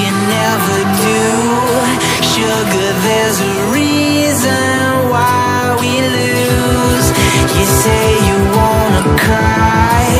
you never do. Sugar, there's a reason why we lose. You say you wanna cry.